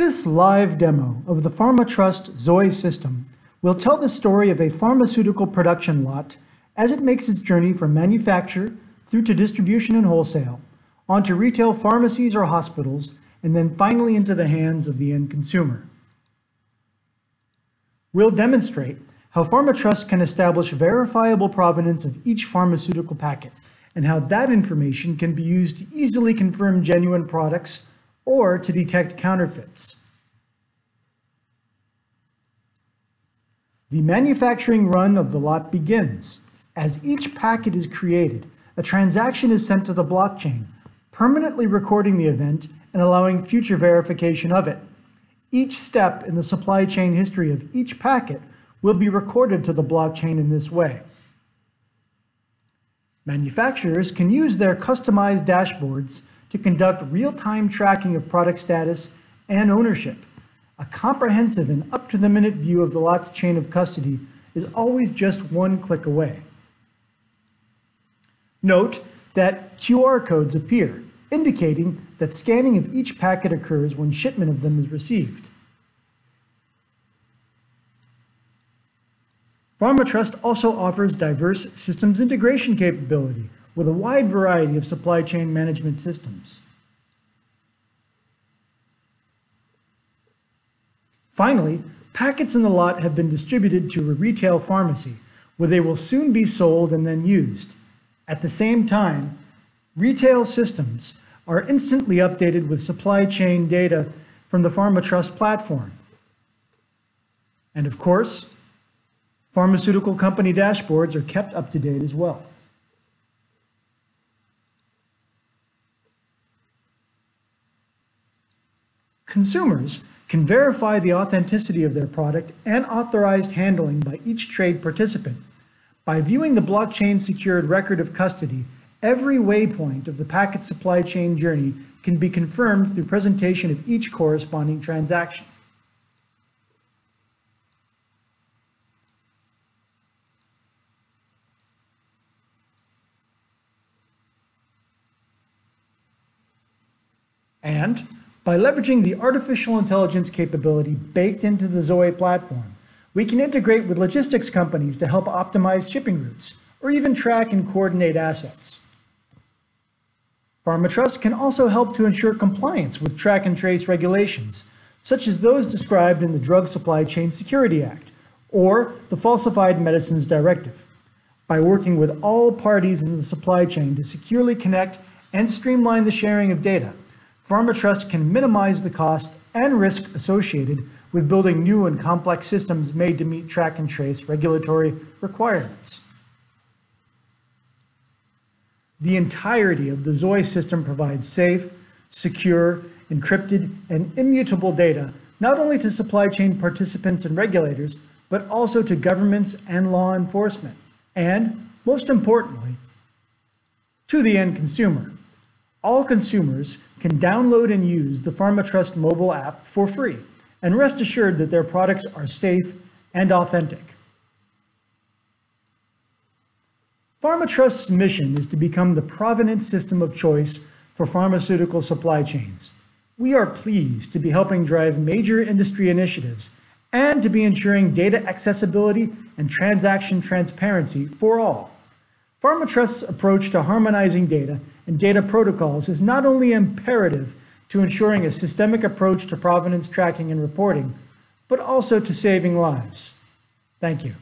This live demo of the FarmaTrust Zoe system will tell the story of a pharmaceutical production lot as it makes its journey from manufacture through to distribution and wholesale, onto retail pharmacies or hospitals, and then finally into the hands of the end consumer. We'll demonstrate how FarmaTrust can establish verifiable provenance of each pharmaceutical packet, and how that information can be used to easily confirm genuine products or to detect counterfeits. The manufacturing run of the lot begins. As each packet is created, a transaction is sent to the blockchain, permanently recording the event and allowing future verification of it. Each step in the supply chain history of each packet will be recorded to the blockchain in this way. Manufacturers can use their customized dashboards to conduct real-time tracking of product status and ownership. A comprehensive and up-to-the-minute view of the lot's chain of custody is always just one click away. Note that QR codes appear, indicating that scanning of each packet occurs when shipment of them is received. FarmaTrust also offers diverse systems integration capability with a wide variety of supply chain management systems. Finally, packets in the lot have been distributed to a retail pharmacy where they will soon be sold and then used. At the same time, retail systems are instantly updated with supply chain data from the FarmaTrust platform. And of course, pharmaceutical company dashboards are kept up to date as well. Consumers can verify the authenticity of their product and authorized handling by each trade participant by viewing the blockchain secured record of custody, every waypoint of the packet supply chain journey can be confirmed through presentation of each corresponding transaction. And by leveraging the artificial intelligence capability baked into the Zoe platform, we can integrate with logistics companies to help optimize shipping routes or even track and coordinate assets. FarmaTrust can also help to ensure compliance with track and trace regulations, such as those described in the Drug Supply Chain Security Act or the Falsified Medicines Directive, by working with all parties in the supply chain to securely connect and streamline the sharing of data. FarmaTrust can minimize the cost and risk associated with building new and complex systems made to meet track and trace regulatory requirements. The entirety of the Zoe system provides safe, secure, encrypted, and immutable data, not only to supply chain participants and regulators, but also to governments and law enforcement, and, most importantly, to the end consumer. All consumers can download and use the FarmaTrust mobile app for free and rest assured that their products are safe and authentic. FarmaTrust's mission is to become the provenance system of choice for pharmaceutical supply chains. We are pleased to be helping drive major industry initiatives and to be ensuring data accessibility and transaction transparency for all. FarmaTrust's approach to harmonizing data and data protocols is not only imperative to ensuring a systemic approach to provenance tracking and reporting, but also to saving lives. Thank you.